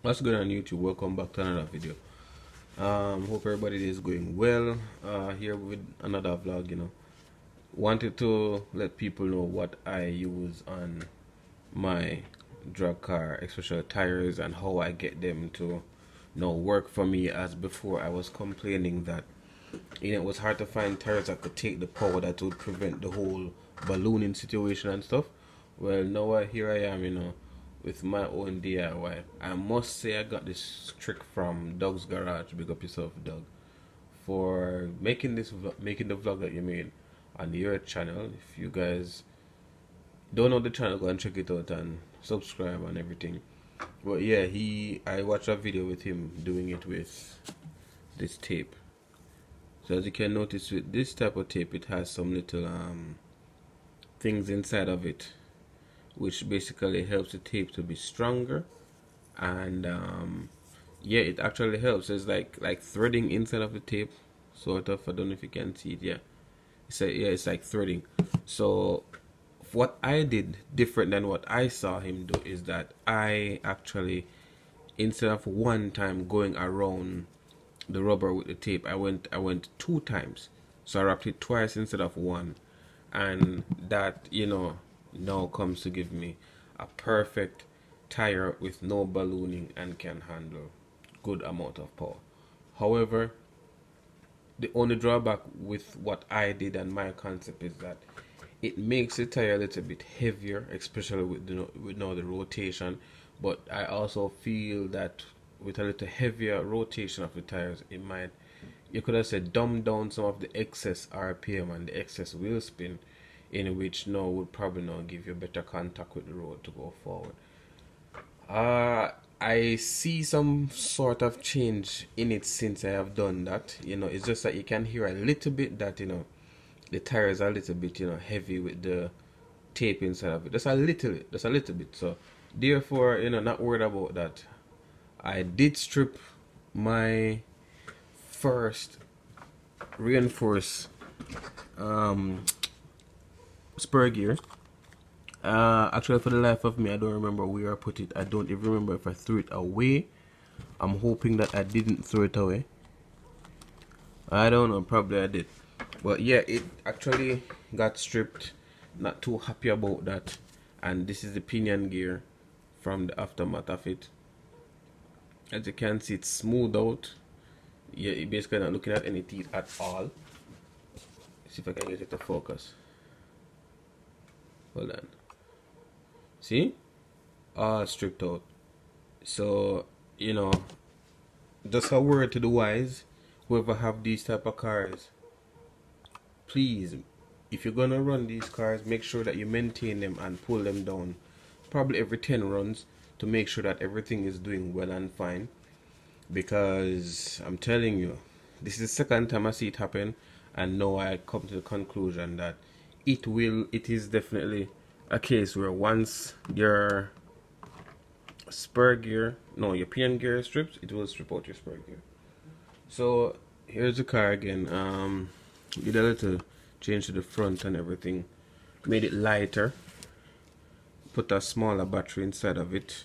What's good on YouTube? Welcome back to another video. Um, hope everybody is going well. Uh, here with another vlog, you know. Wanted to let people know what I use on my drag car, especially tires, and how I get them to you know work for me. As before, I was complaining that you know it was hard to find tires that could take the power that would prevent the whole ballooning situation and stuff. Well, now uh, here I am, you know with my own DIY. I must say I got this trick from Doug's Garage. Big up yourself, Doug, for making this making the vlog that you made on your channel. If you guys don't know the channel, go and check it out and subscribe and everything. But yeah, he I watched a video with him doing it with this tape. So as you can notice with this type of tape, it has some little um things inside of it which basically helps the tape to be stronger. And um, yeah it actually helps. It's like like threading inside of the tape sort of. I don't know if you can see it yeah. It's a, yeah it's like threading. So what I did different than what I saw him do is that I actually instead of one time going around the rubber with the tape I went I went two times. So I wrapped it twice instead of one. And that you know now comes to give me a perfect tire with no ballooning and can handle good amount of power. However the only drawback with what I did and my concept is that it makes the tire a little bit heavier especially with the with now the rotation but I also feel that with a little heavier rotation of the tires it might you could have said dumb down some of the excess RPM and the excess wheel spin in which no would probably not give you better contact with the road to go forward. Uh, I see some sort of change in it since I have done that. You know, it's just that you can hear a little bit that, you know, the tires are a little bit, you know, heavy with the tape inside of it. Just a little, bit, just a little bit. So, therefore, you know, not worried about that. I did strip my first reinforce um, spur gear. Uh, actually, for the life of me, I don't remember where I put it. I don't even remember if I threw it away. I'm hoping that I didn't throw it away. I don't know, probably I did. But yeah, it actually got stripped. Not too happy about that. And this is the pinion gear from the aftermath of it. As you can see, it's smooth out. Yeah, basically not looking at any teeth at all. Let's see if I can get it to focus hold on see? Ah, All stripped out so you know just a word to the wise whoever have these type of cars please if you're gonna run these cars make sure that you maintain them and pull them down probably every 10 runs to make sure that everything is doing well and fine. Because I'm telling you this is the second time I see it happen and now I come to the conclusion that it will it is definitely a case where once your spur gear no your pinion gear strips it will strip out your spur gear. So here's the car again. Um did a little change to the front and everything made it lighter put a smaller battery inside of it.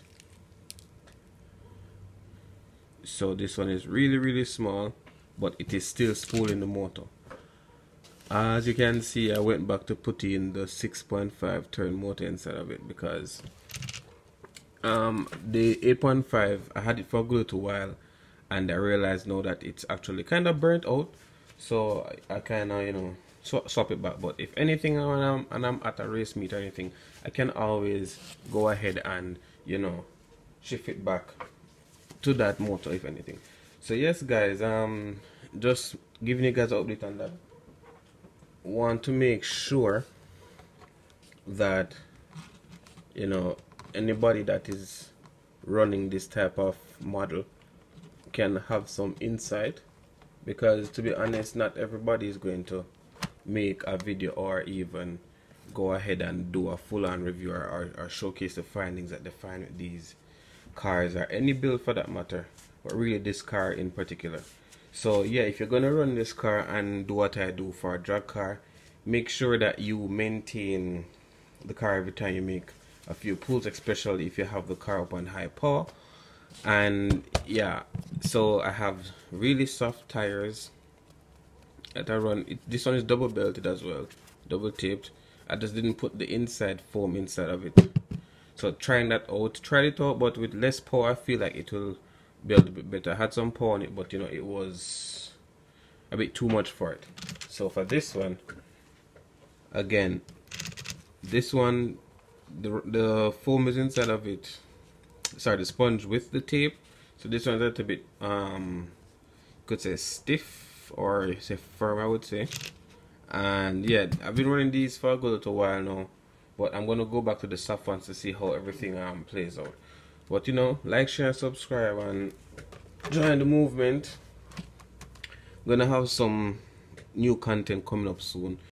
So this one is really really small but it is still spooling the motor as you can see I went back to put in the 6.5 turn motor inside of it because um, the 8.5 I had it for a good while and I realized now that it's actually kind of burnt out. So I, kind of you know sw swap it back. But if anything when I'm, and I'm at a race meet or anything I can always go ahead and you know shift it back to that motor if anything. So yes guys um just giving you guys an update on that want to make sure that you know anybody that is running this type of model can have some insight because to be honest not everybody is going to make a video or even go ahead and do a full-on review or, or, showcase the findings that they find with these cars or any build for that matter but really this car in particular so yeah if you're gonna run this car and do what I do for a drag car make sure that you maintain the car every time you make a few pulls especially if you have the car up on high power. And yeah so I have really soft tires that I run. It, this one is double belted as well double taped. I just didn't put the inside foam inside of it. So trying that out tried it out but with less power I feel like it will build a bit better. I had some power on it but you know it was a bit too much for it. So for this one again this one the, the foam is inside of it. Sorry the sponge with the tape. So this one's a little bit um could say stiff or say firm I would say. And yeah I've been running these for a good little while now but I'm gonna go back to the soft ones to see how everything um plays out but you know like share subscribe and join the movement. Gonna have some new content coming up soon